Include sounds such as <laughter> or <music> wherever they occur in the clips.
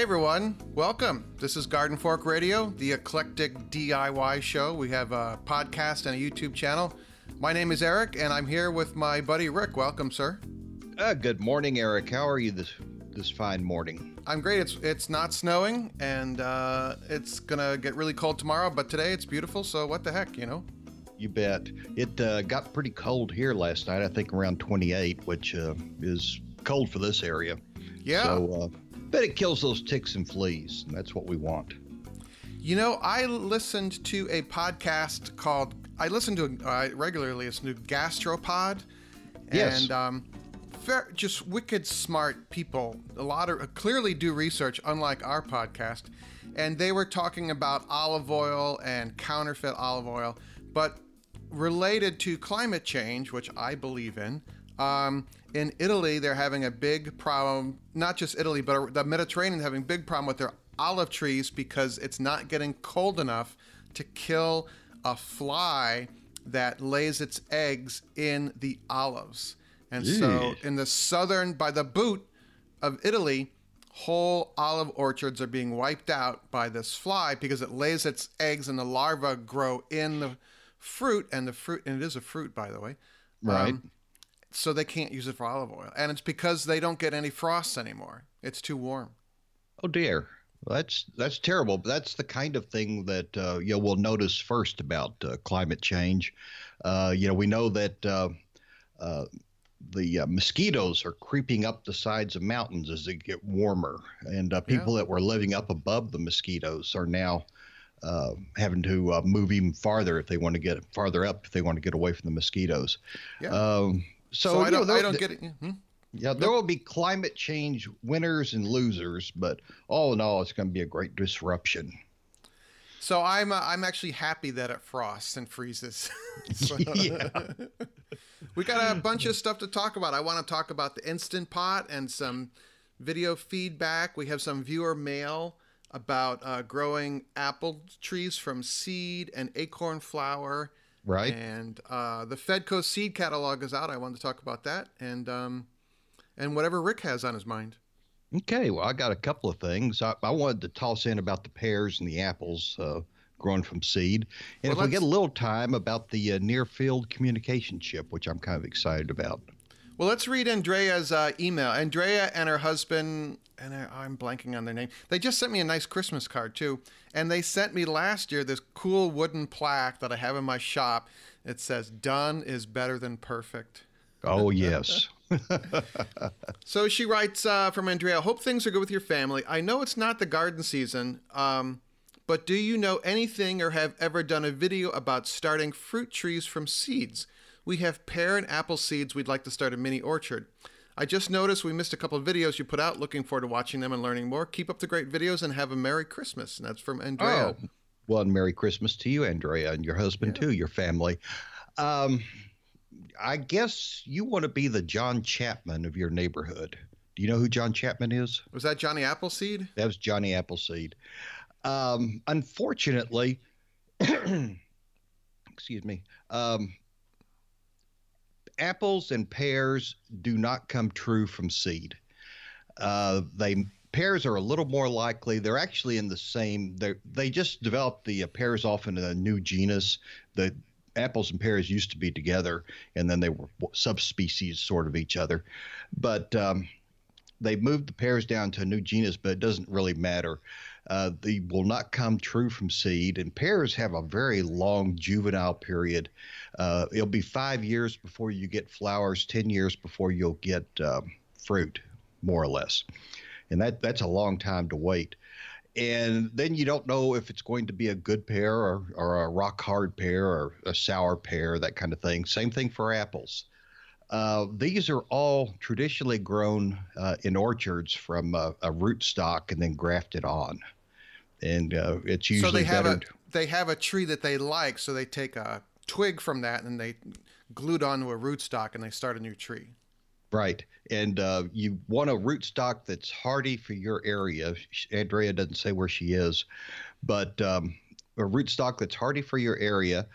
Hey everyone, welcome. This is GardenFork Radio, the eclectic DIY show. We have a podcast and a YouTube channel. My name is Eric, and I'm here with my buddy Rick. Welcome, sir. Uh, good morning, Eric. How are you this this fine morning? I'm great. It's it's not snowing, and uh, it's gonna get really cold tomorrow. But today it's beautiful. So what the heck, you know? You bet. It uh, got pretty cold here last night. I think around 28, which uh, is cold for this area. Yeah. So, uh, but it kills those ticks and fleas, and that's what we want. You know, I listened to a podcast called. I listen to uh, regularly. It's new Gastropod, Yes. and um, fair, just wicked smart people. A lot of clearly do research, unlike our podcast. And they were talking about olive oil and counterfeit olive oil, but related to climate change, which I believe in. Um, in Italy, they're having a big problem. Not just Italy, but the Mediterranean having a big problem with their olive trees because it's not getting cold enough to kill a fly that lays its eggs in the olives. And so, in the southern, by the boot of Italy, whole olive orchards are being wiped out by this fly because it lays its eggs and the larvae grow in the fruit, and the fruit, and it is a fruit, by the way. Right. Um, so they can't use it for olive oil, and it's because they don't get any frosts anymore. It's too warm. Oh dear. Well, that's that's terrible. But that's the kind of thing that uh, you know we'll notice first about uh, climate change. Uh, you know, we know that uh, uh, the uh, mosquitoes are creeping up the sides of mountains as they get warmer, and uh, people that were living up above the mosquitoes are now. Uh, having to uh, move even farther if they want to get farther up if they want to get away from the mosquitoes. Yeah. Um, so, So, I don't, I there- don't get it. Hmm? yeah, there will be climate change winners and losers, but all in all, it's going to be a great disruption. So I'm uh, I'm actually happy that it frosts and freezes. <laughs> So- <laughs> Yeah. <laughs> we got a bunch of stuff to talk about. I want to talk about the instant pot and some video feedback. We have some viewer mail about uh, growing apple trees from seed and acorn flour. Right. And uh, the Fedco seed catalog is out. I wanted to talk about that and um, and whatever Rick has on his mind. Okay, well, I got a couple of things. I, I wanted to toss in about the pears and the apples uh, growing from seed. And Well, if we get a little time about the uh, near field communication chip, which I'm kind of excited about. Well, let's read Andrea's uh, email. Andrea and her husband, and I, I'm blanking on their name. They just sent me a nice Christmas card too, and they sent me last year this cool wooden plaque that I have in my shop. It says "Done is better than perfect." Oh, yes. <laughs> So she writes uh, from Andrea. Hope things are good with your family. I know it's not the garden season, um, but do you know anything or have ever done a video about starting fruit trees from seeds? We have pear and apple seeds. We'd like to start a mini orchard. I just noticed we missed a couple of videos you put out. Looking forward to watching them and learning more. Keep up the great videos and have a Merry Christmas. And that's from Andrea. Oh, well, and Merry Christmas to you, Andrea, and your husband too, your family. Um, I guess you want to be the John Chapman of your neighborhood. Do you know who John Chapman is? Was that Johnny Appleseed? That was Johnny Appleseed. Um, unfortunately, <clears throat> excuse me, um, apples and pears do not come true from seed. Uh, they pears are a little more likely. They're actually in the same. They they just developed the uh, pears off in a new genus. The apples and pears used to be together, and then they were subspecies sort of each other. But um, they moved the pears down to a new genus, but it doesn't really matter. Uh, they will not come true from seed, and pears have a very long juvenile period. Uh, it'll be five years before you get flowers, ten years before you'll get um, fruit, more or less, and that that's a long time to wait. And then you don't know if it's going to be a good pear or, or a rock hard pear or a sour pear, that kind of thing. Same thing for apples. Uh, these are all traditionally grown uh, in orchards from a rootstock and then grafted on, and uh, it's So usually they have better. a they have a tree that they like, so they take a twig from that and they glue it onto a rootstock and they start a new tree. Right. And uh, you want a rootstock that's hardy for your area. Andrea doesn't say where she is, but um, a rootstock that's hardy for your area.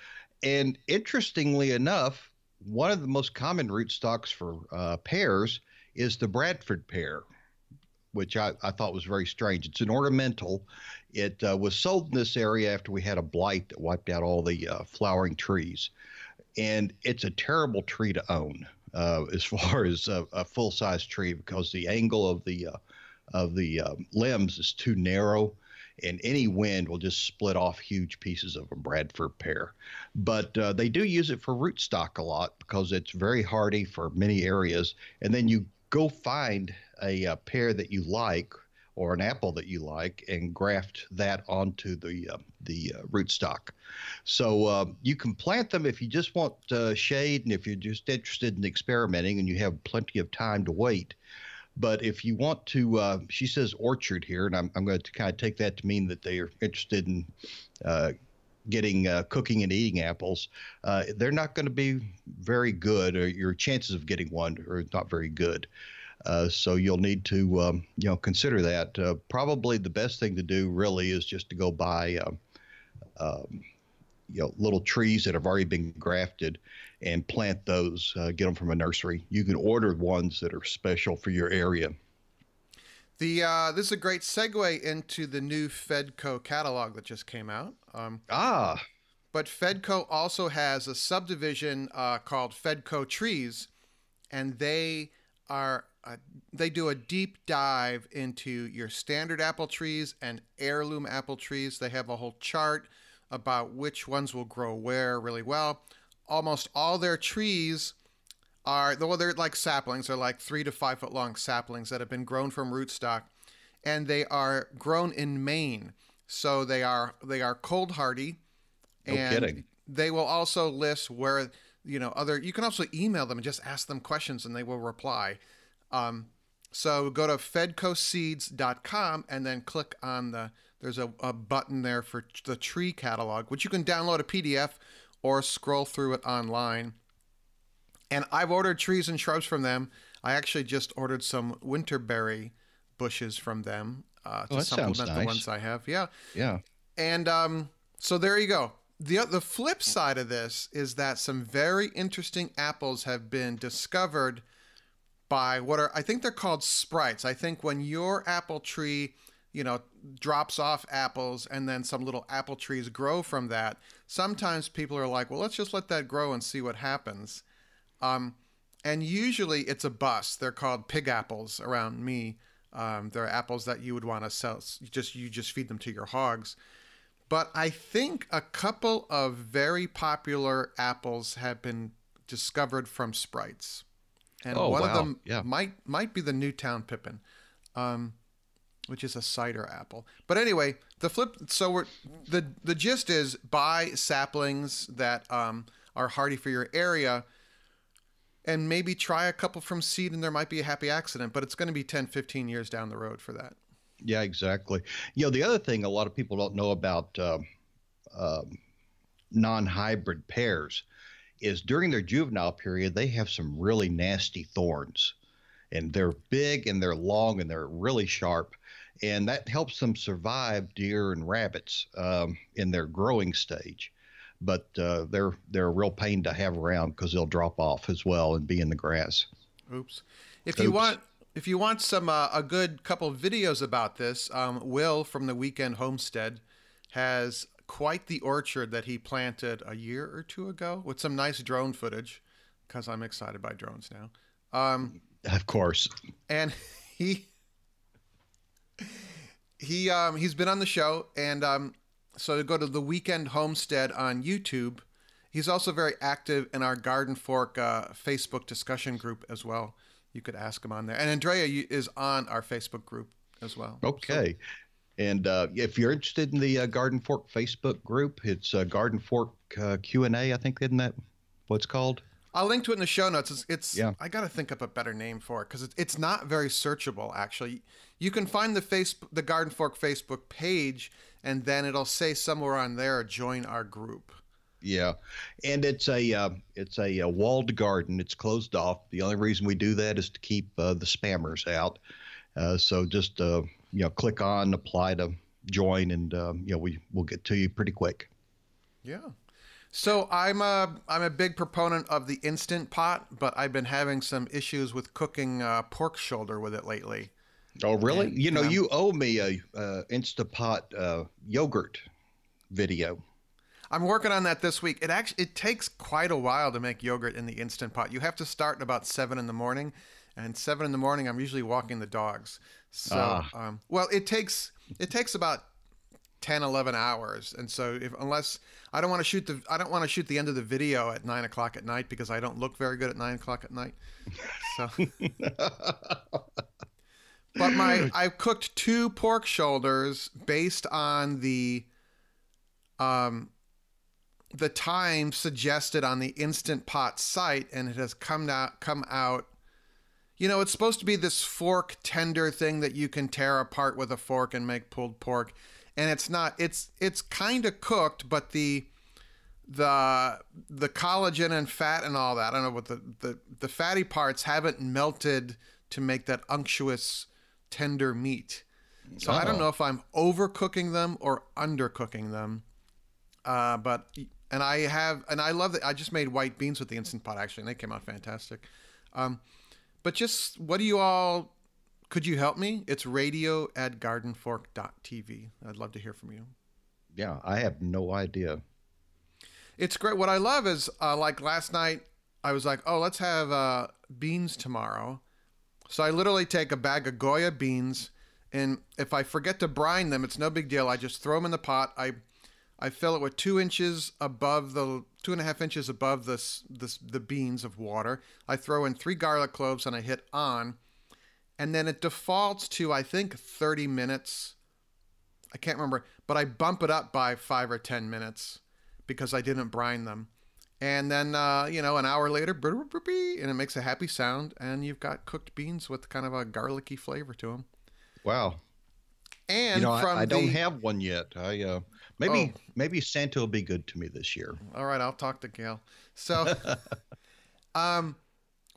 And interestingly enough, one of the most common rootstocks for uh, pears is the Bradford pear, which I, I thought was very strange. It's an ornamental. It uh, was sold in this area after we had a blight that wiped out all the uh, flowering trees. And it's a terrible tree to own uh, as <laughs> far as a, a full size tree because the angle of the uh, of the uh, limbs is too narrow and any wind will just split off huge pieces of a Bradford pear. But uh, they do use it for rootstock a lot because it's very hardy for many areas. And then you go find a, a pear that you like or an apple that you like and graft that onto the uh, the uh, rootstock. So uh, you can plant them if you just want uh, shade and if you're just interested in experimenting and you have plenty of time to wait. But if you want to, uh, she says orchard here, and I'm, I'm going to kind of take that to mean that they are interested in uh, getting uh, cooking and eating apples. Uh, they're not going to be very good, or your chances of getting one are not very good. Uh, so you'll need to, um, you know, consider that. Uh, probably the best thing to do really is just to go buy, um, um you know, little trees that have already been grafted and plant those. Uh, get them from a nursery. You can order ones that are special for your area. The uh, this is a great segue into the new Fedco catalog that just came out. Um, ah, but Fedco also has a subdivision uh, called Fedco Trees, and they are uh, they do a deep dive into your standard apple trees and heirloom apple trees. They have a whole chart about which ones will grow where really well almost all their trees are well they're like saplings they're like three to five foot long saplings that have been grown from rootstock and they are grown in maine so they are they are cold hardy no and kidding. they will also list where you know other you can also email them and just ask them questions and they will reply um, so go to fedcoseeds.com and then click on the there's a, a button there for the tree catalog which you can download a pdf or scroll through it online. And I've ordered trees and shrubs from them. I actually just ordered some winterberry bushes from them uh, to oh, supplement nice. the ones I have. Yeah. Yeah. And um, so there you go. The, the flip side of this is that some very interesting apples have been discovered by what are, I think they're called sprites. I think when your apple tree you know, drops off apples and then some little apple trees grow from that. Sometimes people are like, well, let's just let that grow and see what happens. Um, and usually it's a bust. They're called pig apples around me. Um, they're apples that you would want to sell. Just you just feed them to your hogs. But I think a couple of very popular apples have been discovered from sprites, and oh, one wow. of them yeah. might might be the Newtown Pippin. Um, which is a cider apple. But anyway, the flip. So we're the the gist is buy saplings that um, are hardy for your area, and maybe try a couple from seed, and there might be a happy accident. But it's going to be 10, 15 years down the road for that. Yeah, exactly. You know, the other thing a lot of people don't know about uh, uh, non-hybrid pears is during their juvenile period they have some really nasty thorns and they're big and they're long and they're really sharp and that helps them survive deer and rabbits um, in their growing stage. But uh, they're they're a real pain to have around because they'll drop off as well and be in the grass. Oops. If Oops. you want if you want some uh, a good couple of videos about this, um, Will from the Weekend Homestead has quite the orchard that he planted a year or two ago with some nice drone footage because I'm excited by drones now. Um, of course. And <laughs> he he um he's been on the show and um so go to the weekend homestead on youtube he's also very active in our garden fork uh, facebook discussion group as well you could ask him on there and andrea is on our facebook group as well okay so, and uh, if you're interested in the uh, garden fork facebook group it's uh, garden fork uh, q&a i think isn't that what's called I'll link to it in the show notes. It's, it's yeah. I got to think up a better name for it because it's, it's not very searchable. Actually, you can find the face the GardenFork Facebook page, and then it'll say somewhere on there, "Join our group." Yeah, and it's a uh, it's a, a, walled garden. It's closed off. The only reason we do that is to keep uh, the spammers out. Uh, so just uh, you know, click on apply to join, and um, you know we will get to you pretty quick. Yeah. So I'm a I'm a big proponent of the instant pot, but I've been having some issues with cooking uh, pork shoulder with it lately. Oh, really? And, you know, um, you owe me a uh, Instapot uh, yogurt video. I'm working on that this week. It actually it takes quite a while to make yogurt in the instant pot. You have to start at about seven in the morning, and seven in the morning I'm usually walking the dogs. So, Ah. um, well, it takes it takes about 10, 11 hours, and so if unless I don't want to shoot the I don't want to shoot the end of the video at nine o'clock at night because I don't look very good at nine o'clock at night. So. <laughs> But my I cooked two pork shoulders based on the um the time suggested on the instant pot site and it has come out come out you know it's supposed to be this fork tender thing that you can tear apart with a fork and make pulled pork and it's not it's it's kind of cooked but the the the collagen and fat and all that i don't know what the the, the fatty parts haven't melted to make that unctuous tender meat so i don't Oh. know if i'm overcooking them or undercooking them uh, but and I have and I love that I just made white beans with the instant pot actually and they came out fantastic. Um, but just what do you all could you help me? It's radio at gardenfork.tv. I'd love to hear from you. Yeah, I have no idea. It's great. What I love is uh, like last night I was like, oh, let's have uh, beans tomorrow. So I literally take a bag of Goya beans, and if I forget to brine them, it's no big deal. I just throw them in the pot. I I fill it with two inches above the two and a half inches above this this the beans of water. I throw in three garlic cloves and I hit on, and then it defaults to I think 30 minutes. I can't remember, but I bump it up by five or 10 minutes because I didn't brine them. And then, uh, you know, an hour later, and it makes a happy sound, and you've got cooked beans with kind of a garlicky flavor to them. Wow. And you know, from I, I don't the- have one yet. I uh, maybe Oh. maybe Santa will be good to me this year. All right, I'll talk to Gail. So, <laughs> um,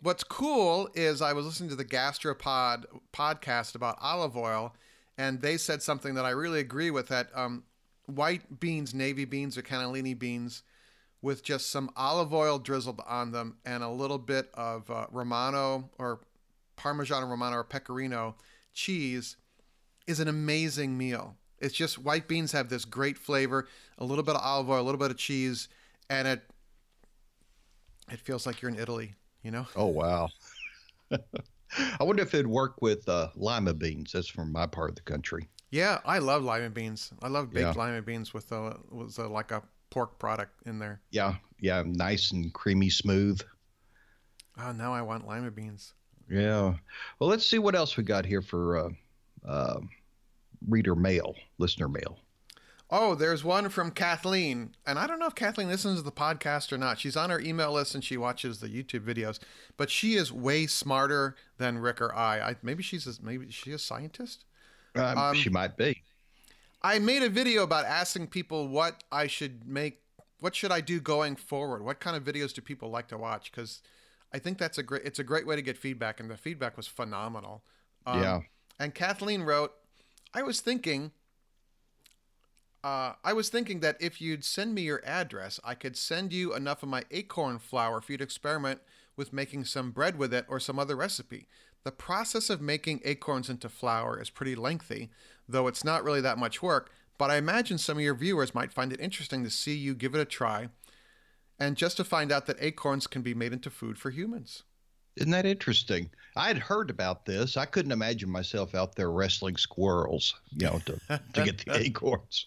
what's cool is I was listening to the Gastropod podcast about olive oil, and they said something that I really agree with. That um, white beans, navy beans, or cannellini beans, with just some olive oil drizzled on them and a little bit of uh, Romano or Parmesan Romano or Pecorino cheese is an amazing meal. It's just white beans have this great flavor, a little bit of olive oil, a little bit of cheese, and it it feels like you're in Italy, you know? Oh wow. <laughs> I wonder if it'd work with uh, lima beans. That's from my part of the country. Yeah, I love lima beans. I love baked Yeah. lima beans with a with a, like a pork product in there. Yeah, yeah, nice and creamy, smooth. Oh, now I want lima beans. Yeah. Well, let's see what else we got here for uh, uh, reader mail, listener mail. Oh, there's one from Kathleen, and I don't know if Kathleen listens to the podcast or not. She's on our email list and she watches the YouTube videos, but she is way smarter than Rick or I. I maybe she's a, maybe she a scientist. Um, Um, she might be. I made a video about asking people what I should make, what should I do going forward? What kind of videos do people like to watch? Because I think that's a great, it's a great way to get feedback, and the feedback was phenomenal. Um, yeah. And Kathleen wrote, I was thinking, uh, I was thinking that if you'd send me your address, I could send you enough of my acorn flour for you to experiment with making some bread with it or some other recipe. The process of making acorns into flour is pretty lengthy, though it's not really that much work, but I imagine some of your viewers might find it interesting to see you give it a try and just to find out that acorns can be made into food for humans. Isn't that interesting? I had heard about this. I couldn't imagine myself out there wrestling squirrels, you know, to, to get the <laughs> acorns.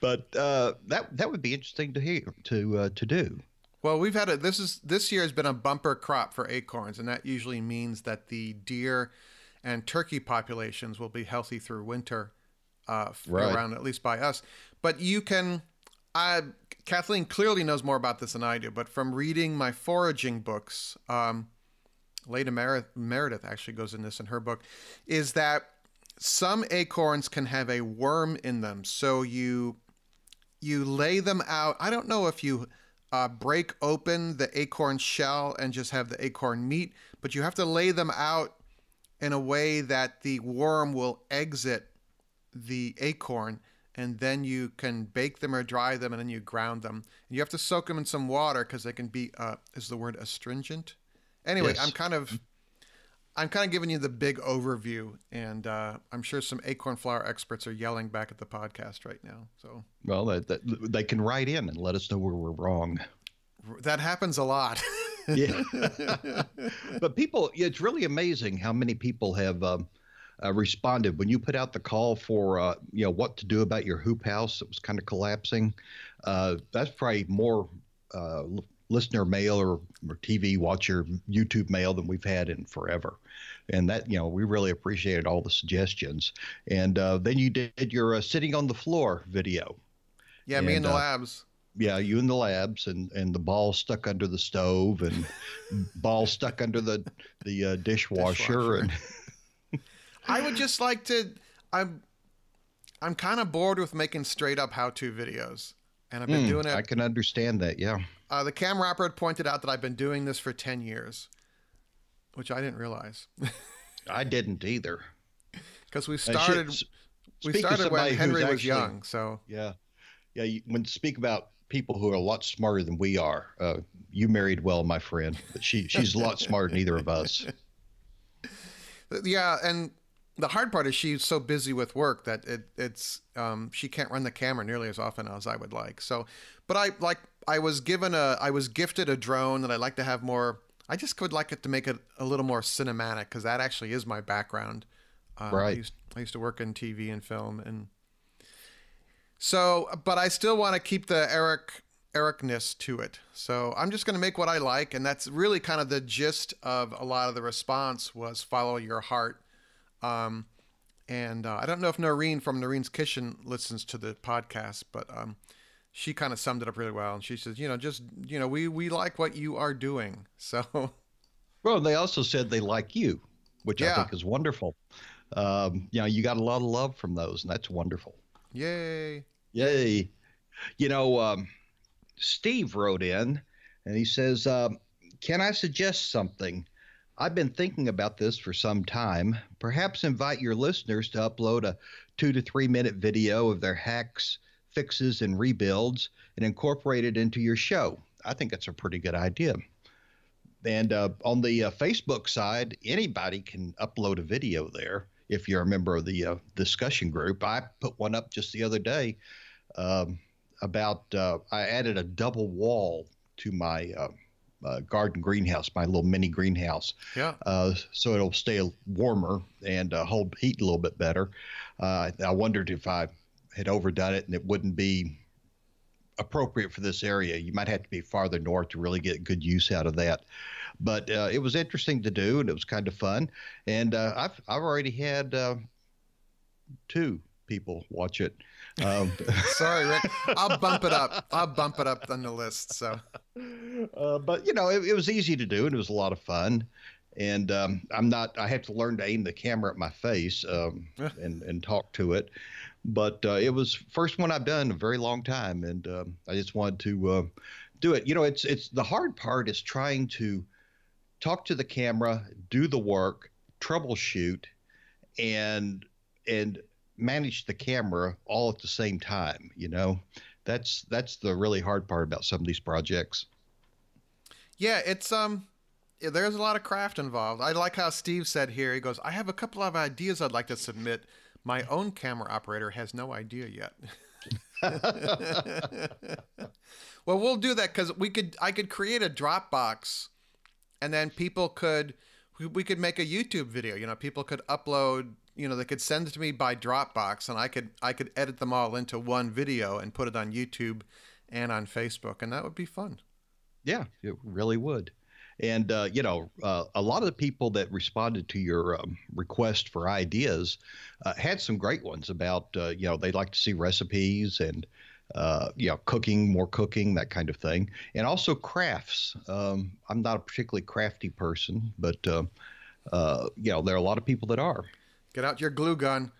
But uh, that that would be interesting to hear to uh, to do. Well, we've had a this is this year has been a bumper crop for acorns, and that usually means that the deer and turkey populations will be healthy through winter, uh, Right. around at least by us. But you can, I Kathleen clearly knows more about this than I do. But from reading my foraging books, um, Mer- Meredith actually goes in this in her book, is that some acorns can have a worm in them. So you you lay them out. I don't know if you uh, break open the acorn shell and just have the acorn meat, but you have to lay them out in a way that the worm will exit the acorn and then you can bake them or dry them and then you ground them. And you have to soak them in some water because they can be, uh, is the word astringent? Anyway, Yes. I'm kind of, I'm kind of giving you the big overview, and uh, I'm sure some acorn flour experts are yelling back at the podcast right now. So, well, that, that, they can write in and let us know where we're wrong. That happens a lot. <laughs> yeah, <laughs> but people, it's really amazing how many people have um, uh, responded when you put out the call for uh, you know what to do about your hoop house that was kind of collapsing. Uh, that's probably more uh, listener mail or, or TV watcher YouTube mail than we've had in forever. And that, you know, we really appreciated all the suggestions. And uh, then you did your uh, sitting on the floor video. Yeah, and, me in the uh, labs. Yeah, you in the labs, and and the ball stuck under the stove, and <laughs> ball stuck under the the uh, dishwasher, dishwasher, and. I would <laughs> just like to. I'm I'm kind of bored with making straight up how to videos, and I've been mm, doing it. I can understand that. Yeah. Uh, the camera operator pointed out that I've been doing this for 10 years, which I didn't realize. <laughs> I didn't either. Because we started, we started when Henry was young. So yeah, yeah. You, when speak about people who are a lot smarter than we are, uh, you married well, my friend. But she she's a lot smarter than either of us. <laughs> Yeah, and the hard part is she's so busy with work that it, it's um, she can't run the camera nearly as often as I would like. So, but I like I was given a I was gifted a drone that I like to have more. I just would like it to make it a little more cinematic because that actually is my background. Uh, right. I used, I used to work in TV and film and so, but I still want to keep the Eric Ericness to it. So I'm just going to make what I like, and that's really kind of the gist of a lot of the response was follow your heart. Um, and uh, I don't know if Noreen from Noreen's Kitchen listens to the podcast, but um, she kind of summed it up really well. And she says, you know, just, you know, we, we like what you are doing. <laughs> So. Well, they also said they like you, which yeah. I think is wonderful. Um, you know, you got a lot of love from those, and that's wonderful. Yay. Yay. You know, um, Steve wrote in and he says, uh, Can I suggest something? I've been thinking about this for some time. Perhaps invite your listeners to upload a two to three minute video of their hacks fixes and rebuilds and incorporate it into your show. I think that's a pretty good idea. And uh, on the uh, Facebook side, anybody can upload a video there if you're a member of the uh, discussion group. I put one up just the other day um, about uh, I added a double wall to my uh, uh, garden greenhouse, my little mini greenhouse. Yeah. so it'll stay warmer and hold heat a little bit better. I wondered if I had overdone it and it wouldn't be appropriate for this area. You might have to be farther north to really get good use out of that. But uh, it was interesting to do, and it was kind of fun. And uh, I've I've already had uh, two people watch it. Um, <laughs> Sorry, Rick. I'll bump it up. I'll bump it up on the list. So, uh, but you know, it, it was easy to do, and it was a lot of fun and um, I'm not. I have to learn to aim the camera at my face um, and and talk to it but uh, it was first one I've done in a very long time, and um, I just wanted to uh, do it. You know, it's it's the hard part is trying to talk to the camera, do the work, troubleshoot, and and manage the camera all at the same time. You know, that's that's the really hard part about some of these projects. Yeah, it's um there's a lot of craft involved. I like how Steve said here. He goes, "I have a couple of ideas I'd like to submit." My own camera operator has no idea yet. <laughs> well, we'll do that because we could. I could create a Dropbox, and then people could. We could make a YouTube video. You know, people could upload. You know, they could send it to me by Dropbox, and I could I could edit them all into one video and put it on YouTube and on Facebook, and that would be fun. Yeah, it really would. And uh, you know, uh, a lot of the people that responded to your um, request for ideas uh, had some great ones about uh, you know they'd like to see recipes and uh, you know cooking, more cooking, that kind of thing, and also crafts. Um, I'm not a particularly crafty person, but uh, you know there are a lot of people that are. Get out your glue gun.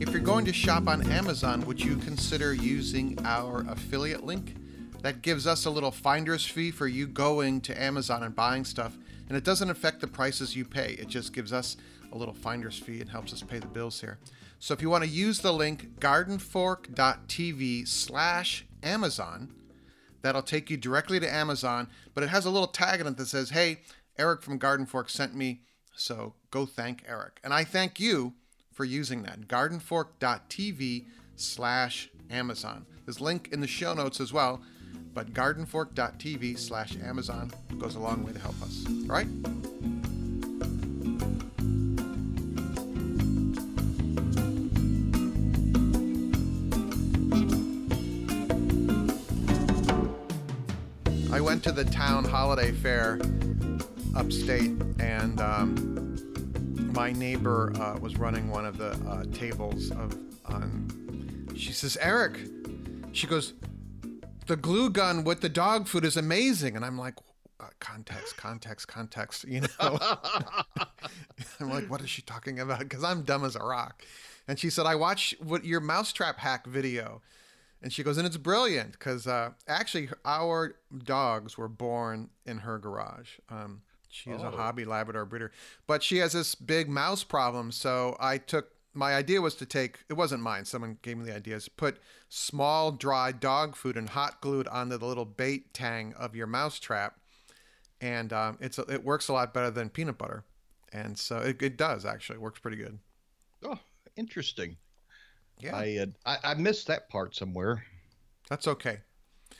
If you're going to shop on Amazon, would you consider using our affiliate link? That gives us a little finder's fee for you going to Amazon and buying stuff, and it doesn't affect the prices you pay. It just gives us a little finder's fee. and helps us pay the bills here. So if you want to use the link gardenfork.tv slash Amazon, that'll take you directly to Amazon, but it has a little tag in it that says, hey, Eric from GardenFork sent me, so go thank Eric. And I thank you for using that. gardenfork.tv slash Amazon. There's a link in the show notes as well, but gardenfork.tv slash Amazon goes a long way to help us. All right? Went to the town holiday fair upstate, and um, my neighbor uh, was running one of the uh, tables of. On, she says, "Eric," she goes, "The glue gun with the dog food is amazing," and I'm like, uh, "Context, context, context," you know. <laughs> I'm like, "What is she talking about?" Because I'm dumb as a rock. And she said, "I watched what your mousetrap hack video." And she goes, and it's brilliant because uh, actually our dogs were born in her garage. Um, she is oh. a hobby Labrador breeder, but she has this big mouse problem. So I took my idea was to take it wasn't mine. Someone gave me the idea is put small dry dog food and hot glued onto the little bait tang of your mouse trap, and um, it's it works a lot better than peanut butter, and so it, it does actually it works pretty good. Oh, interesting. Yeah, I, uh, I I missed that part somewhere. That's okay.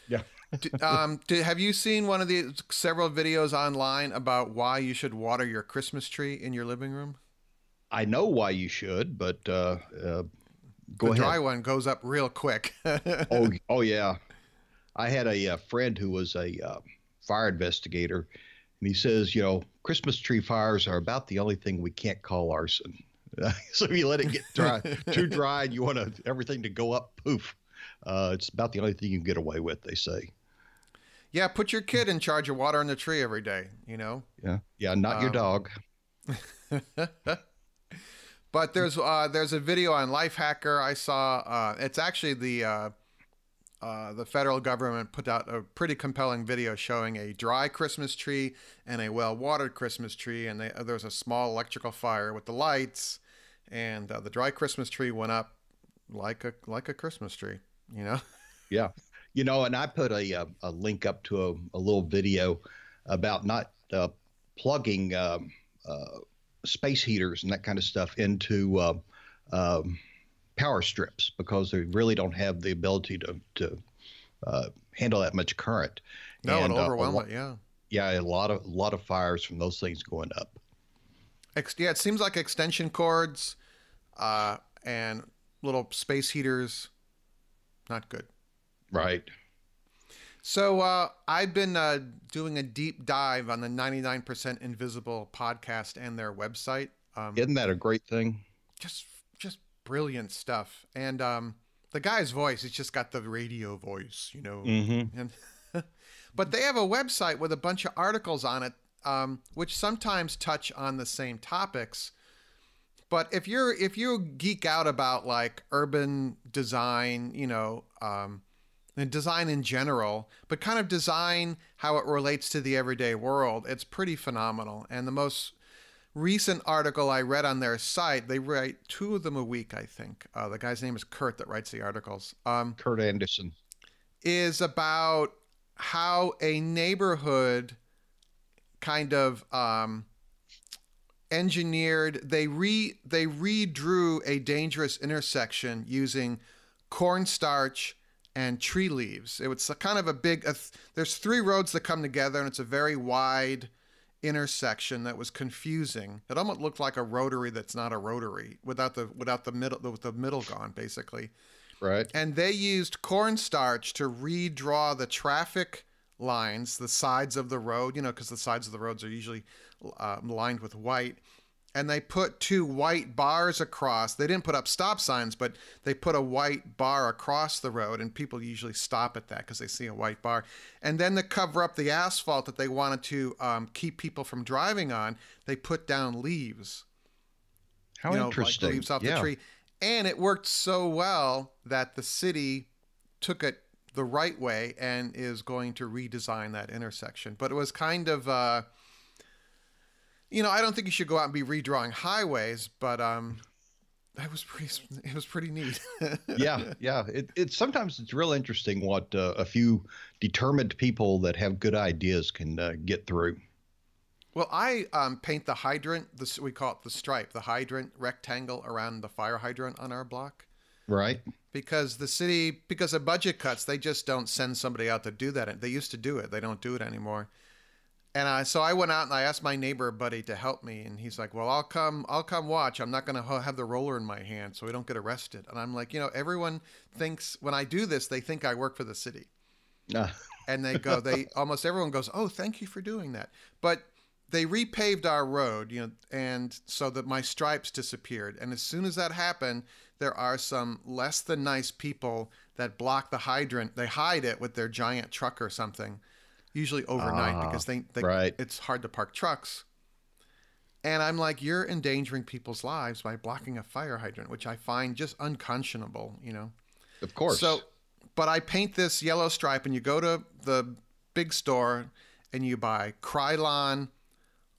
Yeah. <laughs> um, have you seen one of the several videos online about why you should water your Christmas tree in your living room? I know why you should, but uh, uh, go the ahead. dry one goes up real quick. <laughs> oh, oh yeah. I had a, a uh, friend who was a uh, fire investigator, and he says, you know, Christmas tree fires are about the only thing we can't call arson. <laughs> so you let it get dry, <laughs> too dry, and you want to, everything to go up, poof. Uh, it's about the only thing you can get away with, they say. Yeah, put your kid in charge of watering the tree every day. You know. Yeah, yeah, not um, your dog. <laughs> but there's uh, there's a video on Lifehacker I saw. Uh, it's actually the uh, uh, the federal government put out a pretty compelling video showing a dry Christmas tree and a well-watered Christmas tree, and they, there's a small electrical fire with the lights, and uh, the dry Christmas tree went up like a like a Christmas tree, you know. <laughs> Yeah, you know, and I put a a, a link up to a, a, little video about not uh, plugging um, uh, space heaters and that kind of stuff into uh, um, power strips because they really don't have the ability to to uh, handle that much current. No, and, uh, overwhelm it. Yeah. Yeah, a lot of a lot of fires from those things going up. Ex- yeah, it seems like extension cords uh, and little space heaters. Not good. Right. So uh, I've been uh, doing a deep dive on the 99% Invisible podcast and their website. Um, Isn't that a great thing? Just, just brilliant stuff. And um, the guy's voice, he's just got the radio voice, you know. Mm-hmm. And <laughs> but they have a website with a bunch of articles on it, um, which sometimes touch on the same topics but if you're if you geek out about like urban design, you know, um, and design in general, but kind of design how it relates to the everyday world, it's pretty phenomenal. And the most recent article I read on their site, they write two of them a week, I think. Uh, the guy's name is Kurt that writes the articles. Um, Kurt Anderson is about how a neighborhood kind of um, engineered they re they redrew a dangerous intersection using cornstarch and tree leaves. It was kind of a big. A th- there's three roads that come together, and it's a very wide intersection that was confusing. It almost looked like a rotary that's not a rotary without the without the middle with the middle gone, basically. Right. And they used cornstarch to redraw the traffic lines, the sides of the road. You know, because the sides of the roads are usually uh, lined with white. And they put two white bars across. They didn't put up stop signs, but they put a white bar across the road. And people usually stop at that because they see a white bar. And then to cover up the asphalt that they wanted to um, keep people from driving on, they put down leaves. How you know, interesting. Like leaves off yeah. the tree. And it worked so well that the city took it the right way and is going to redesign that intersection. But it was kind of. Uh, you know, I don't think you should go out and be redrawing highways, but um, that was pretty. It was pretty neat. <laughs> yeah, yeah. It, it sometimes it's real interesting what uh, a few determined people that have good ideas can uh, get through. Well, I um, paint the hydrant. This we call it the stripe, the hydrant rectangle around the fire hydrant on our block. Right. Because the city, because of budget cuts, they just don't send somebody out to do that. They used to do it. They don't do it anymore. And I, so I went out and I asked my neighbor buddy to help me, and he's like, "Well, I'll come. I'll come watch. I'm not going to have the roller in my hand, so we don't get arrested." And I'm like, you know, everyone thinks when I do this, they think I work for the city, uh. <laughs> and they go, they almost everyone goes, "Oh, thank you for doing that." But they repaved our road, you know, and so that my stripes disappeared. And as soon as that happened, there are some less than nice people that block the hydrant. They hide it with their giant truck or something usually overnight ah, because they, they right. it's hard to park trucks. And I'm like, you're endangering people's lives by blocking a fire hydrant, which I find just unconscionable, you know. Of course. So, but I paint this yellow stripe, and you go to the big store and you buy Krylon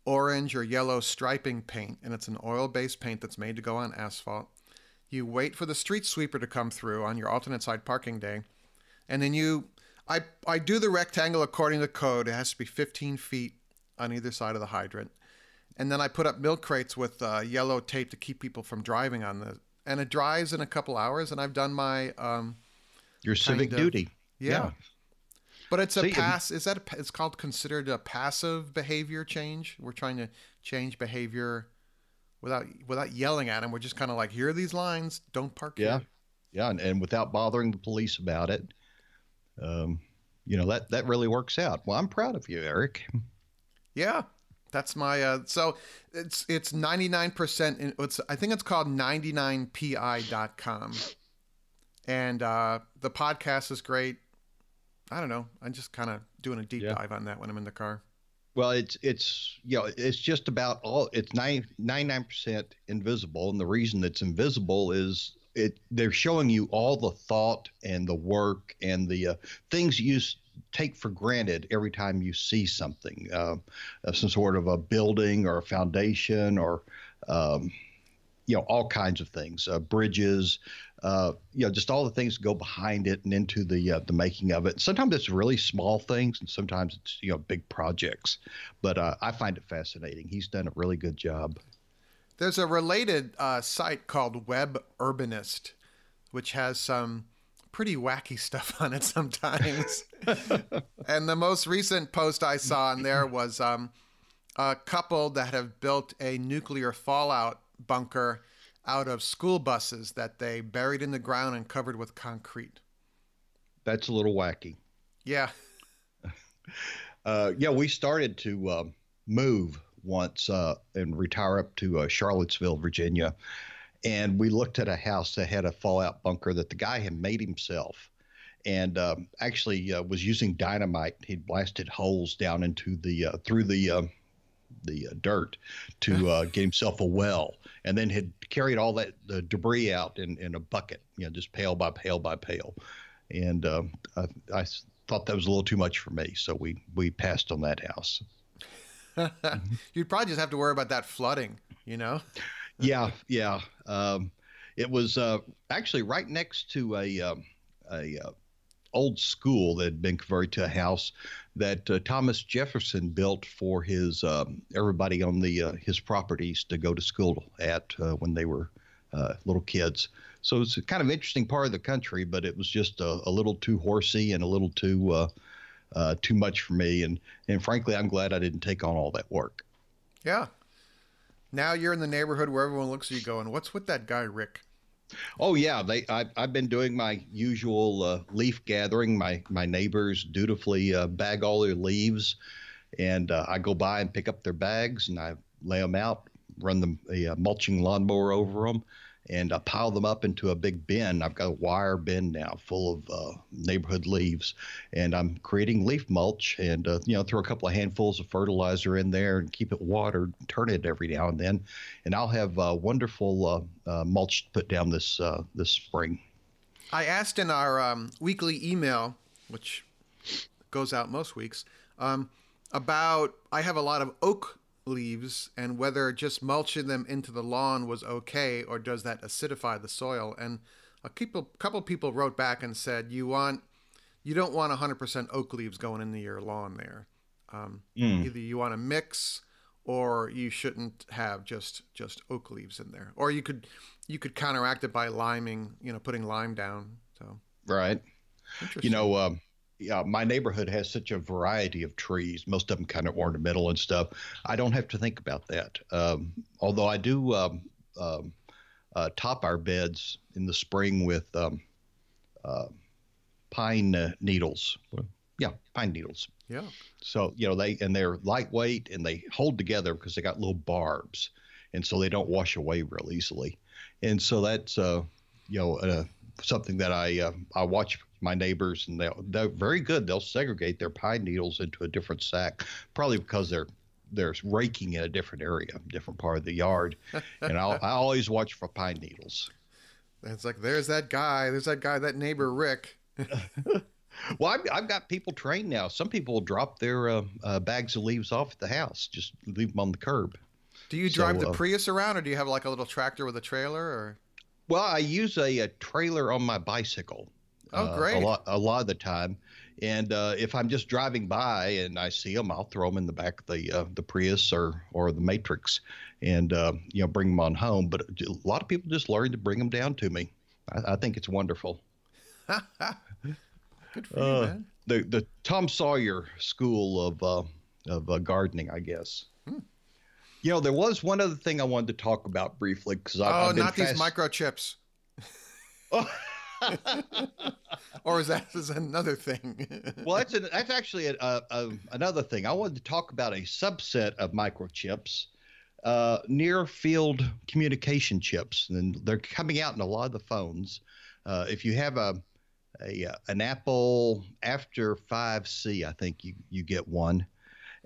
orange or yellow striping paint, and it's an oil-based paint that's made to go on asphalt. You wait for the street sweeper to come through on your alternate side parking day, and then you I, I do the rectangle according to code. It has to be 15 feet on either side of the hydrant. And then I put up milk crates with uh, yellow tape to keep people from driving on the. And it dries in a couple hours, and I've done my. Um, Your civic of, duty. Yeah. yeah. But it's a See, pass. Is that a, it's called considered a passive behavior change? We're trying to change behavior without without yelling at them. We're just kind of like, here are these lines. Don't park. Yeah, here. yeah, and, and without bothering the police about it um, you know that that really works out. Well, I'm proud of you, Eric. Yeah, that's my. Uh, so it's it's 99 percent. It's I think it's called 99pi.com, and uh, the podcast is great. I don't know. I'm just kind of doing a deep yeah. dive on that when I'm in the car. Well, it's it's you know it's just about all it's 99 percent invisible, and the reason it's invisible is it they're showing you all the thought and the work and the uh, things you take for granted every time you see something, uh, uh, some sort of a building or a foundation or um, you know all kinds of things, uh, bridges, uh, you know just all the things that go behind it and into the uh, the making of it. Sometimes it's really small things, and sometimes it's you know big projects. But I find it fascinating. He's done a really good job. There's a related uh, site called Web Urbanist, which has some pretty wacky <laughs> stuff on it sometimes. <laughs> and the most recent post I saw in there was um, a couple that have built a nuclear fallout bunker out of school buses that they buried in the ground and covered with concrete. That's a little wacky. Yeah. <laughs> Uh, yeah, we started to uh, move once uh, and retire up to uh, Charlottesville, Virginia. And we looked at a house that had a fallout bunker that the guy had made himself and um, actually uh, was using dynamite. He'd blasted holes down into the uh, through the uh, the uh, dirt to <laughs> uh, get himself a well, and then had carried all that the debris out in, in a bucket, you know, just pail by pail by pail. And um, I, I thought that was a little too much for me, so we we passed on that house. <laughs> You'd probably just have to worry about that flooding, you know? <laughs> yeah, yeah. Um, it was uh, actually right next to a um, a uh, old school that had been converted to a house that uh, Thomas Jefferson built for his um, everybody on the uh, his properties to go to school at uh, when they were uh, little kids. So it's a kind of interesting part of the country, but it was just a, a little too horsey and a little too uh, too much for me. And and frankly, I'm glad I didn't take on all that work. Yeah. Now you're in the neighborhood where everyone looks at you going, "What's with that guy, Rick?" Oh yeah, they. I, have been doing my usual uh, leaf gathering. My my neighbors dutifully uh, bag all their leaves, and uh, I go by and pick up their bags and I lay them out, run the, a, a mulching lawnmower over them, and I pile them up into a big bin. I've got a wire bin now full of uh, neighborhood leaves, and I'm creating leaf mulch and uh, you know throw a couple of handfuls of fertilizer in there and keep it watered, turn it every now and then, and I'll have uh, wonderful uh, uh, mulch put down this uh, this spring. I asked in our um, weekly email, which goes out most weeks, um, about I have a lot of oak leaves and whether just mulching them into the lawn was okay or does that acidify the soil. And a couple couple people wrote back and said you want you don't want 100% oak leaves going into your lawn there. Um, mm. Either you want to mix or you shouldn't have just just oak leaves in there. Or you could you could counteract it by liming, you know, putting lime down. So right. You know, um, yeah, my neighborhood has such a variety of trees. Most of them kind of ornamental and stuff. I don't have to think about that. Um, although I do um, um, uh, top our beds in the spring with um, uh, pine uh, needles. Yeah, pine needles. Yeah. So you know they and they're lightweight and they hold together because they got little barbs, and so they don't wash away real easily. And so that's uh, you know uh, something that I uh, I watch my neighbors and they they're very good. They'll segregate their pine needles into a different sack, probably because they're they're raking in a different area, different part of the yard. and I'll, <laughs> I always watch for pine needles. It's like there's that guy, there's that guy, that neighbor Rick. <laughs> well, I've, I've, got people trained now. Some people will drop their uh, uh, bags of leaves off at the house, just leave them on the curb. Do you drive so, the uh, Prius around, or do you have like a little tractor with a trailer? Or well, I use a, a trailer on my bicycle. Oh, great! Uh, a lot, a lot of the time, and uh, if I'm just driving by and I see them, I'll throw them in the back of the uh, the Prius or or the Matrix, and uh, you know bring them on home. But a lot of people just learn to bring them down to me. I, I think it's wonderful. <laughs> Good for you, uh, man. The the Tom Sawyer School of uh, of uh, gardening, I guess. Hmm. You know, there was one other thing I wanted to talk about briefly because I oh, I've not fast... these microchips. oh. <laughs> <laughs> or is that is another thing? well, that's an, that's actually a, a, a, another thing. I wanted to talk about a subset of microchips, uh, near field communication chips, and they're coming out in a lot of the phones. Uh, if you have a, a uh, an Apple after 5C, I think you you get one,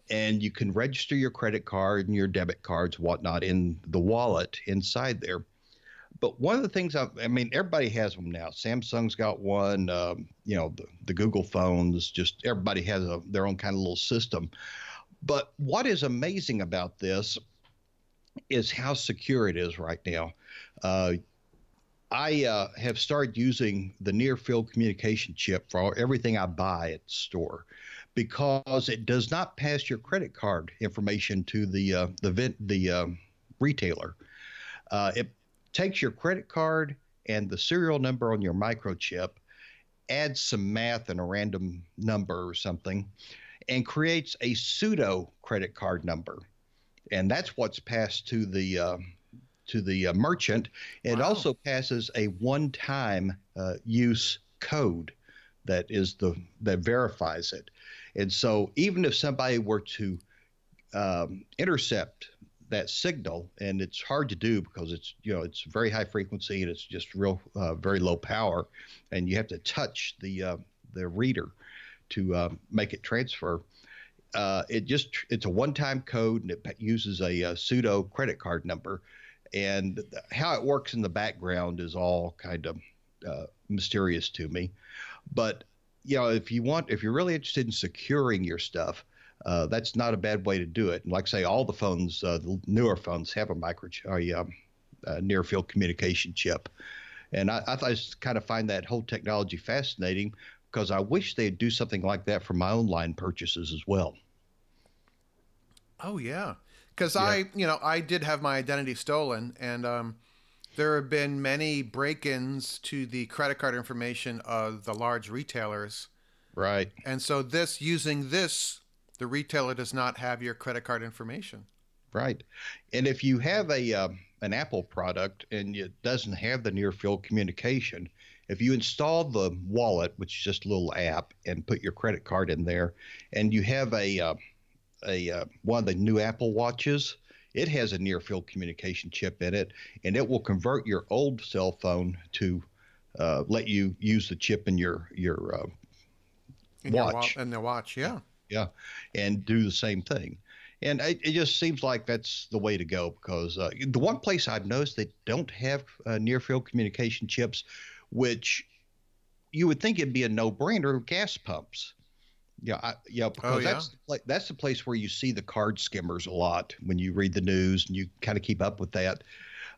and you can register your credit card and your debit cards, whatnot, in the wallet inside there but one of the things I, I mean, everybody has them now. Samsung's got one. Um, you know, the, the, Google phones. Just everybody has a, their own kind of little system. But what is amazing about this is how secure it is right now. Uh, I uh, have started using the near field communication chip for everything I buy at the store because it does not pass your credit card information to the uh, the the um, retailer. Uh, it takes your credit card and the serial number on your microchip, adds some math and a random number or something, and creates a pseudo credit card number. And that's what's passed to the uh, to the uh, merchant. It wow. also passes a one-time uh, use code that is the that verifies it. And so, even if somebody were to um, intercept that signal, and it's hard to do because it's you know it's very high frequency and it's just real uh, very low power, and you have to touch the uh, the reader to uh, make it transfer. Uh, it just it's a one-time code and it uses a, a, pseudo credit card number, and how it works in the background is all kind of uh, mysterious to me. But you know, if you want, if you're really interested in securing your stuff, uh, that's not a bad way to do it. And like I say, all the phones, uh, the newer phones, have a micro a, um, a near field communication chip. And I, I, kind of find that whole technology fascinating because I wish they'd do something like that for my own line purchases as well. Oh yeah, because yeah. I, you know, I did have my identity stolen, and um, there have been many break-ins to the credit card information of the large retailers. Right. And so this using this the retailer does not have your credit card information. Right. And if you have a uh, an Apple product and it doesn't have the near field communication, if you install the wallet, which is just a little app, and put your credit card in there, and you have a uh, a uh, one of the new Apple watches, it has a near field communication chip in it, and it will convert your old cell phone to uh, let you use the chip in your your uh, in watch. Your wa- in the watch, yeah yeah, and do the same thing. And it, it just seems like that's the way to go because uh, the one place I've noticed they don't have uh, near field communication chips, which you would think it'd be a no brainer, gas pumps. Yeah, I, yeah, because Oh, yeah? that's the pla- that's the place where you see the card skimmers a lot when you read the news and you kind of keep up with that.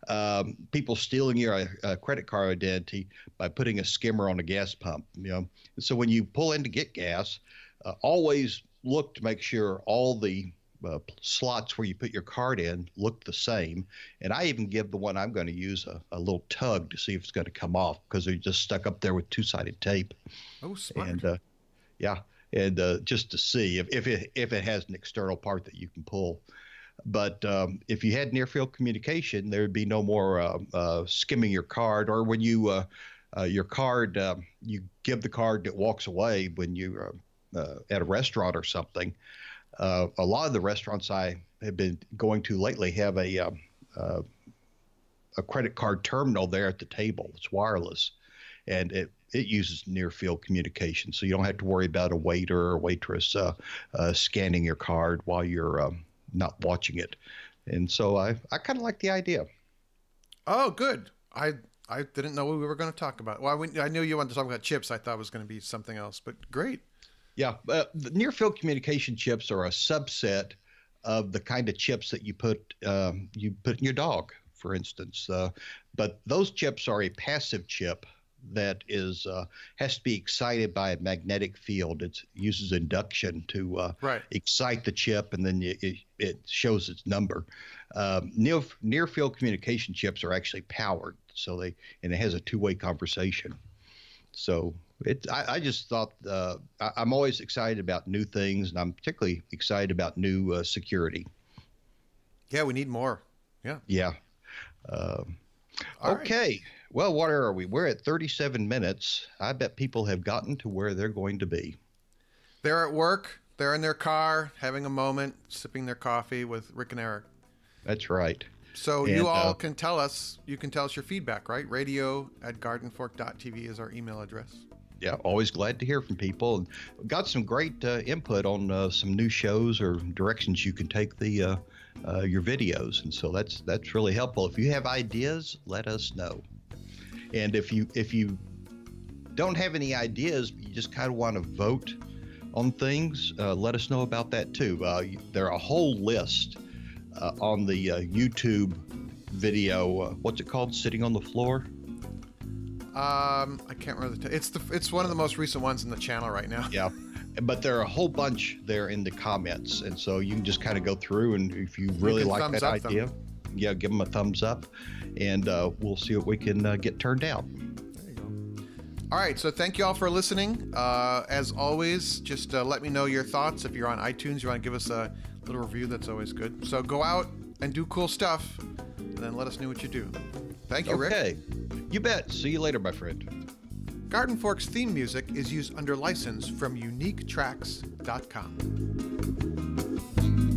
Um, people stealing your uh, uh, credit card identity by putting a skimmer on a gas pump. You know, so when you pull in to get gas, uh, always look to make sure all the uh, slots where you put your card in look the same. And I even give the one I'm going to use a, a little tug to see if it's going to come off because they're just stuck up there with two sided tape. Oh, smart. And uh, yeah, and uh, just to see if, if it if it has an external part that you can pull. But um, if you had near field communication, there would be no more uh, uh, skimming your card, or when you uh, uh, your card uh, you give the card that walks away when you uh, at a restaurant or something. Uh, a lot of the restaurants I have been going to lately have a um, uh, a credit card terminal there at the table. It's wireless, and it it uses near field communication, so you don't have to worry about a waiter or waitress uh, uh, scanning your card while you're um, not watching it. And so I I kind of like the idea. oh, good. I I didn't know what we were going to talk about. Well, I, I knew you wanted to talk about chips. I thought it was going to be something else, but great. Yeah, uh, the near field communication chips are a subset of the kind of chips that you put um, you put in your dog, for instance. Uh, but those chips are a passive chip that is uh, has to be excited by a magnetic field. It uses induction to uh, Right. excite the chip, and then it, it, it shows its number. Um, near near field communication chips are actually powered, so they and it has a two way conversation. So it, I, I just thought uh, I, I'm always excited about new things, and I'm particularly excited about new uh, security. Yeah, we need more. Yeah. Yeah. Um, All right. okay. Well, what are we? We're at 37 minutes. I bet people have gotten to where they're going to be. They're at work. They're in their car, having a moment, sipping their coffee with Rick and Eric. That's right. So And, you all uh, can tell us. You can tell us your feedback, right? Radio at gardenfork.tv is our email address. Yeah, always glad to hear from people, and got some great uh, input on uh, some new shows or directions you can take the uh, uh, your videos, and so that's that's really helpful. If you have ideas, let us know. And if you if you don't have any ideas, you just kind of want to vote on things, uh, let us know about that too. Uh, there are a whole list on the YouTube video. What's it called? Sitting on the floor. Um, I can't remember the. T- it's the. It's one of the most recent ones in the channel right now. Yeah. But there are a whole bunch there in the comments. And so you can just kind of go through and if you really can like that up them. idea, yeah, give them a thumbs up and uh, we'll see what we can uh, get turned out. There you go. All right. So thank you all for listening. Uh, as always, just uh, let me know your thoughts. If you're on iTunes, you want to give us a little review. That's always good. So go out and do cool stuff, and then let us know what you do. Thank you, Rick. Okay. You bet. See you later, my friend. GardenFork's theme music is used under license from UniqueTracks.com.